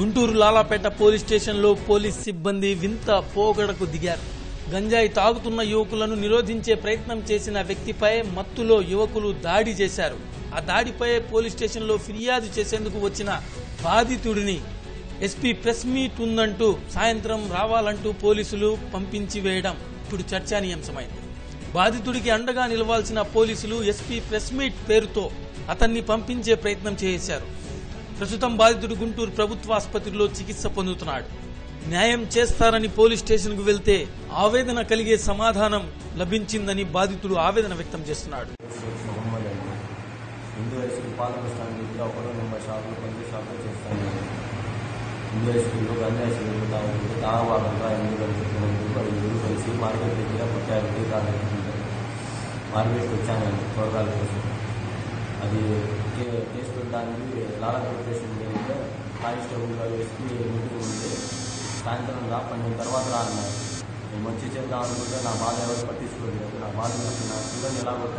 Guntur Lalapet police స్టేషన్లో police సిబ్బంది వింత పోగడకు దిగారు. గంజాయి తాగుతున్న యువకులను నిరోధించే ప్రయత్నం చేసిన వ్యక్తిపై మత్తులో యువకులు దాడి చేశారు. ఆ దాడిపై పోలీస్ స్టేషన్లో ఫిర్యాదు చేసేందుకు వచ్చిన బాధితుడిని ఎస్పీ ప్రెస్ మీట్ ఉందంటూ సాయంత్రం రావాలంటూ పోలీసులు పంపించి వేయడం ఇప్పుడు చర్చనీయాంశమైంది. బాధితుడికి అండగా నిలవాల్సిన పోలీసులు ఎస్పీ ప్రెస్ మీట్ పేరుతో అతన్ని పంపించే ప్రయత్నం చేశారు. ప్రస్తుతం బాధితుడు గుంటూరు ప్రభుత్వ ఆసుపత్రిలో చికిత్స పొందుతున్నాడు. న్యాయం చేస్తారని పోలీస్ స్టేషన్కు వెళ్తే ఆవేదన కలిగే సమాధానం లభించిందని బాధితుడు ఆవేదన వ్యక్తం చేస్తున్నాడు. స్కూల్ ఎందుకు కలిసి మార్కెట్ దగ్గర మార్కెట్కి వచ్చానండి కూరగాయల కోసం అది కే- లాలా పెట్టడానికి లాలాపేట ఖాళీ దగ్గర వేసి ముందుకు ఎస్పీ ఉంటే సాయంత్రం రా పన్నెండు తర్వాత రా అన్నారు. నేను మంచి చేద్దాం అనుకుంటే నా బాధ ఎవరు పట్టించుకోలేదు. నా బాధ నా పిల్లల్ని ఎలా కొట్టారు